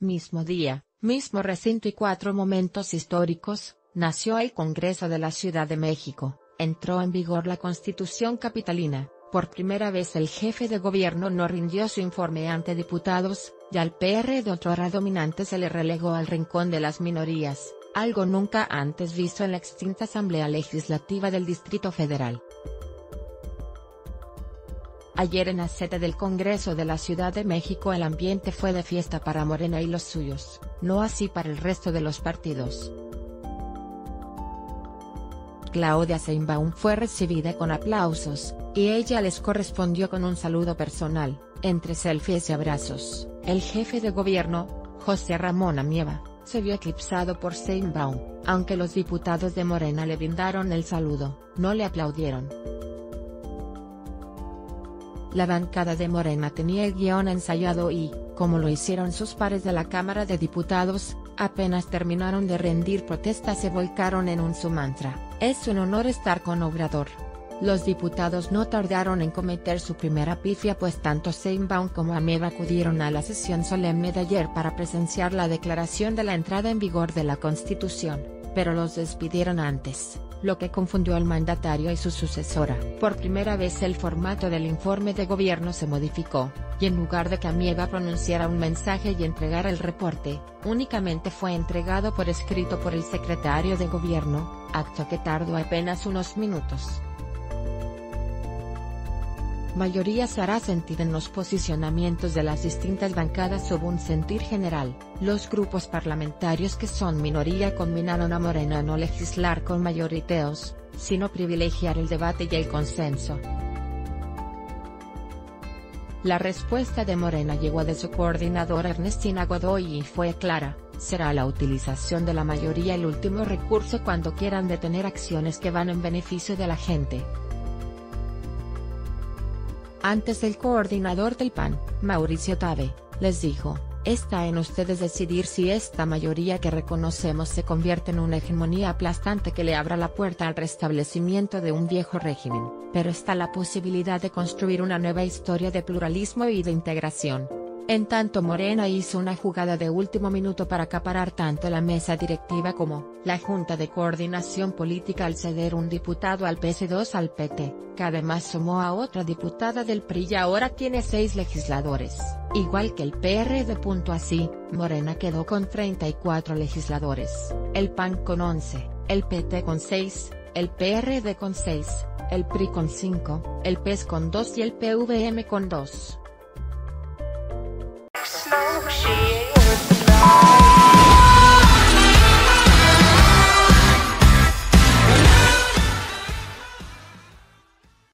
Mismo día, mismo recinto y cuatro momentos históricos, nació el Congreso de la Ciudad de México, entró en vigor la Constitución Capitalina, por primera vez el jefe de gobierno no rindió su informe ante diputados, y al PR de otrora dominante se le relegó al rincón de las minorías, algo nunca antes visto en la extinta Asamblea Legislativa del Distrito Federal. Ayer en la sede del Congreso de la Ciudad de México el ambiente fue de fiesta para Morena y los suyos, no así para el resto de los partidos. Claudia Sheinbaum fue recibida con aplausos, y ella les correspondió con un saludo personal, entre selfies y abrazos. El jefe de gobierno, José Ramón Amieva, se vio eclipsado por Sheinbaum, aunque los diputados de Morena le brindaron el saludo, no le aplaudieron. La bancada de Morena tenía el guion ensayado y, como lo hicieron sus pares de la Cámara de Diputados, apenas terminaron de rendir protestas se volcaron en un su mantra, es un honor estar con Obrador. Los diputados no tardaron en cometer su primera pifia pues tanto Seinbaum como Ameba acudieron a la sesión solemne de ayer para presenciar la declaración de la entrada en vigor de la Constitución, pero los despidieron antes lo que confundió al mandatario y su sucesora. Por primera vez el formato del informe de gobierno se modificó, y en lugar de que Amieva pronunciara un mensaje y entregara el reporte, únicamente fue entregado por escrito por el secretario de gobierno, acto que tardó apenas unos minutos mayoría se hará sentir en los posicionamientos de las distintas bancadas hubo un sentir general, los grupos parlamentarios que son minoría combinaron a Morena no legislar con mayoriteos, sino privilegiar el debate y el consenso. La respuesta de Morena llegó de su coordinadora Ernestina Godoy y fue clara, será la utilización de la mayoría el último recurso cuando quieran detener acciones que van en beneficio de la gente. Antes el coordinador del PAN, Mauricio Tabe, les dijo, está en ustedes decidir si esta mayoría que reconocemos se convierte en una hegemonía aplastante que le abra la puerta al restablecimiento de un viejo régimen, pero está la posibilidad de construir una nueva historia de pluralismo y de integración. En tanto Morena hizo una jugada de último minuto para acaparar tanto la mesa directiva como la Junta de Coordinación Política al ceder un diputado al PS2 al PT, que además sumó a otra diputada del PRI y ahora tiene seis legisladores, igual que el PRD. Así, Morena quedó con 34 legisladores, el PAN con 11, el PT con 6, el PRD con 6, el PRI con 5, el PES con 2 y el PVM con 2. she